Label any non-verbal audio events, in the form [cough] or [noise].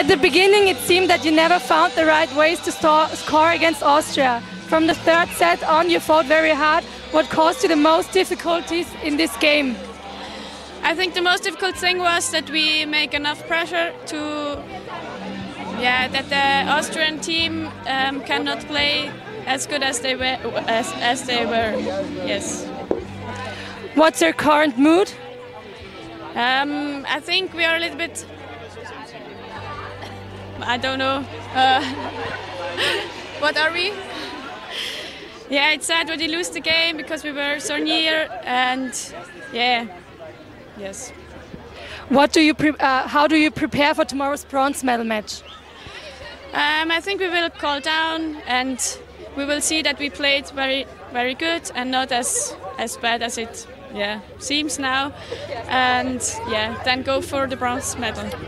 At the beginning, it seemed that you never found the right ways to store, score against Austria. From the third set on, you fought very hard. What caused you the most difficulties in this game? I think the most difficult thing was that we make enough pressure to, yeah, that the Austrian team um, cannot play as good as they were. As, as they were, yes. What's your current mood? Um, I think we are a little bit. I don't know. Uh, [laughs] what are we? Yeah, it's sad when you lose the game because we were so near, and yeah, yes. What do you uh, how do you prepare for tomorrow's bronze medal match? Um, I think we will call down and we will see that we played very very good and not as as bad as it yeah seems now, and yeah then go for the bronze medal.